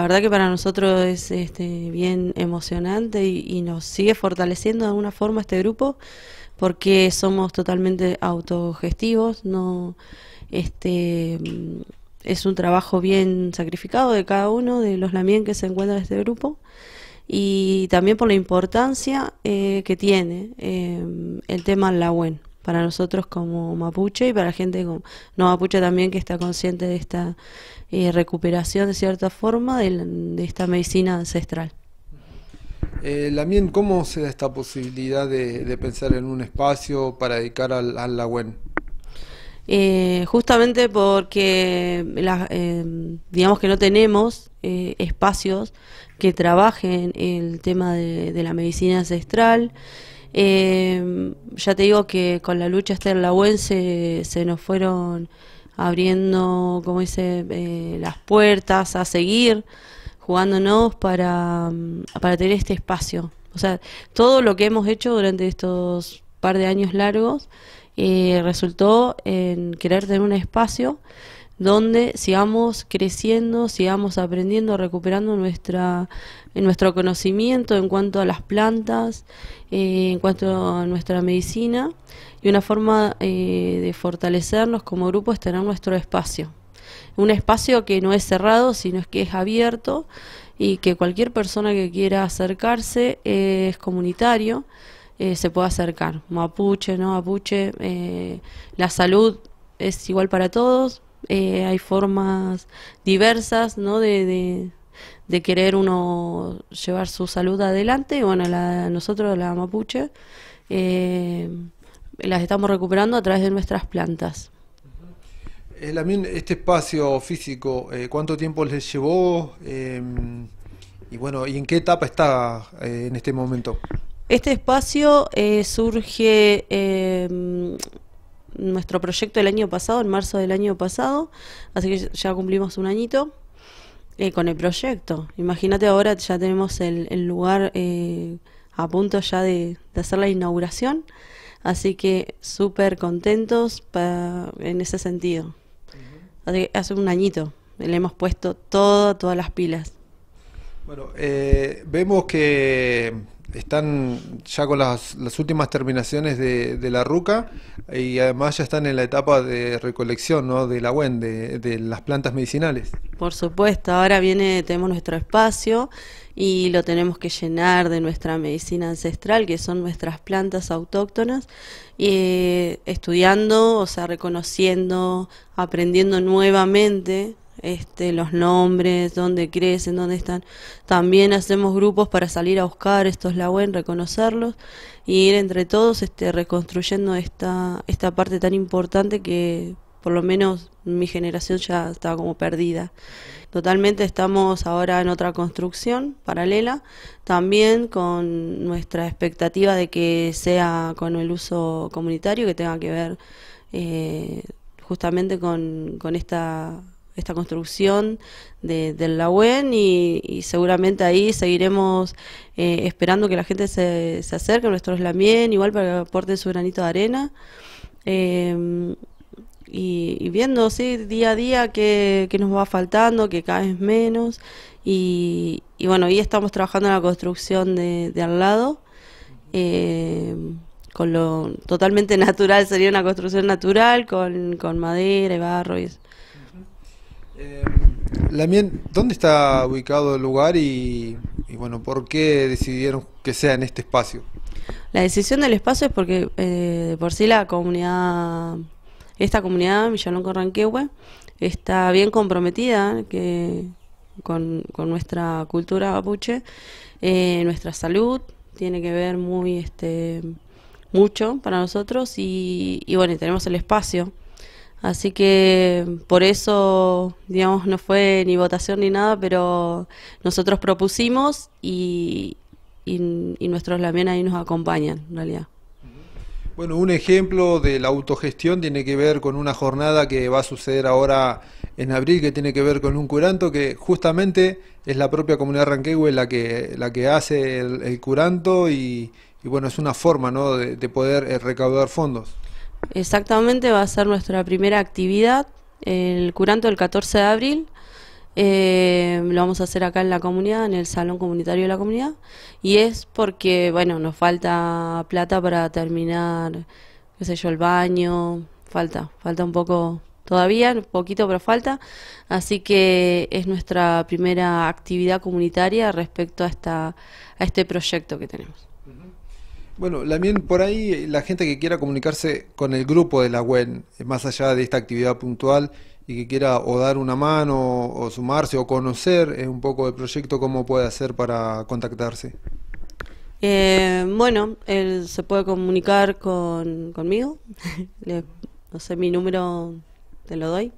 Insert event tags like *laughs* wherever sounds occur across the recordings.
La verdad que para nosotros es este, bien emocionante y, nos sigue fortaleciendo de alguna forma este grupo porque somos totalmente autogestivos, no este es un trabajo bien sacrificado de cada uno de los lamien que se encuentran en este grupo y también por la importancia eh, que tiene eh, el tema la UEN para nosotros como mapuche y para la gente no mapuche también que está consciente de esta eh, recuperación de cierta forma de, esta medicina ancestral. Eh, Lamien, ¿cómo se da esta posibilidad de, pensar en un espacio para dedicar al, al Lagüen? Eh, justamente porque eh, digamos que no tenemos espacios que trabajen el tema de, la medicina ancestral. Ya te digo que con la lucha esterlahuense se nos fueron abriendo, como dice, eh, las puertas a seguir jugándonos para, mm, para tener este espacio. O sea, todo lo que hemos hecho durante estos par de años largos eh, resultó en querer tener un espacio donde sigamos creciendo, sigamos aprendiendo, recuperando nuestra, nuestro conocimiento en cuanto a las plantas, eh, en cuanto a nuestra medicina y una forma eh, de fortalecernos como grupo es tener nuestro espacio. Un espacio que no es cerrado, sino que es abierto y que cualquier persona que quiera acercarse eh, es comunitario, eh, se puede acercar. Mapuche, no mapuche, la salud es igual para todos, hay formas diversas ¿no? de, de, querer uno llevar su salud adelante. Y bueno, la, nosotros, la mapuche, eh, las estamos recuperando a través de nuestras plantas. este espacio físico, eh, ¿cuánto tiempo les llevó? Y bueno, ¿y en qué etapa está eh, en este momento? Este espacio eh, surge em, nuestro proyecto el año pasado, en marzo del año pasado, así que ya cumplimos un añito con el proyecto. Imagínate ahora ya tenemos el, lugar a punto ya de hacer la inauguración. Así que súper contentos en ese sentido. hace un añito le hemos puesto todo, todas las pilas. Bueno, eh, vemos que están ya con las, últimas terminaciones de, la ruca y además ya están en la etapa de recolección ¿no? de la WEN, de, de las plantas medicinales. Por supuesto, ahora viene, tenemos nuestro espacio y lo tenemos que llenar de nuestra medicina ancestral, que son nuestras plantas autóctonas, y estudiando, o sea, reconociendo, aprendiendo nuevamente este, los nombres, dónde crecen, dónde están. También hacemos grupos para salir a buscar estos lagüen, reconocerlos y ir entre todos este, reconstruyendo esta, esta parte tan importante que por lo menos mi generación ya estaba como perdida. Totalmente estamos ahora en otra construcción paralela, también con nuestra expectativa de que sea con el uso comunitario, que tenga que ver eh, justamente con esta esta construcción de, del la y, y, seguramente ahí seguiremos eh, esperando que la gente se, se acerque a nuestros Lamien, igual para que aporten su granito de arena. Eh, y, viendo sí, día a día qué, nos va faltando, que cada menos. Y, bueno, ahí estamos trabajando en la construcción de, al lado. Eh, con lo totalmente *laughs* natural, sería una construcción natural con, con madera y barro y eso. Eh, ¿dónde está ubicado el lugar y, bueno, por qué decidieron que sea en este espacio? La decisión del espacio es porque eh, por sí la comunidad, esta comunidad, Villalonco Ranquehue, está bien comprometida que, con, nuestra cultura mapuche, eh, nuestra salud, tiene que ver muy este mucho para nosotros y, y bueno, tenemos el espacio Así que por eso, digamos, no fue ni votación ni nada, pero nosotros propusimos y, y, nuestros lamien ahí nos acompañan, en realidad. Bueno, un ejemplo de la autogestión tiene que ver con una jornada que va a suceder ahora en abril, que tiene que ver con un curanto, que justamente es la propia comunidad Ranquehue la que, la que hace el, curanto y, bueno, es una forma ¿no? de, de poder eh, recaudar fondos. Exactamente, va a ser nuestra primera actividad, el curanto del 14 de abril. Eh, lo vamos a hacer acá en la comunidad, en el salón comunitario de la comunidad. Y es porque, bueno, nos falta plata para terminar, qué sé yo, el baño. Falta, falta un poco todavía, un poquito, pero falta. Así que es nuestra primera actividad comunitaria respecto a, esta, a este proyecto que tenemos. Bueno, también por ahí la gente que quiera comunicarse con el grupo de la web, más allá de esta actividad puntual y que quiera o dar una mano o sumarse o conocer eh, un poco el proyecto, ¿cómo puede hacer para contactarse? Eh, bueno, él se puede comunicar con, conmigo, *laughs* no sé, mi número te lo doy,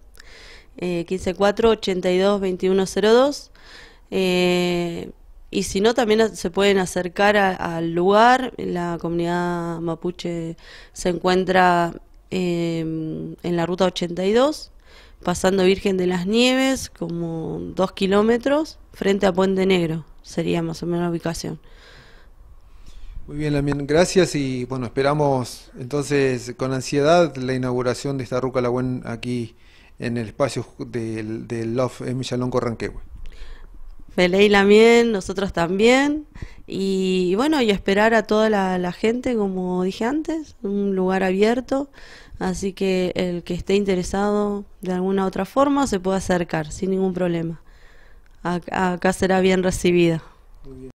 eh, 154-82-2102. Eh, y si no, también se pueden acercar al lugar. La comunidad mapuche se encuentra em, en la ruta 82, pasando Virgen de las Nieves, como dos kilómetros, frente a Puente Negro. Sería más o menos la ubicación. Muy bien, Lamien, gracias y bueno, esperamos entonces con ansiedad la inauguración de esta Ruca Lagüen aquí en el espacio del, del Love en Michalón Corranquehue. Feley Lamien, nosotros también. Y, bueno, y esperar a toda la, gente, como dije antes, un lugar abierto. Así que el que esté interesado de alguna otra forma se puede acercar sin ningún problema. Acá, acá será bien recibida. Bien.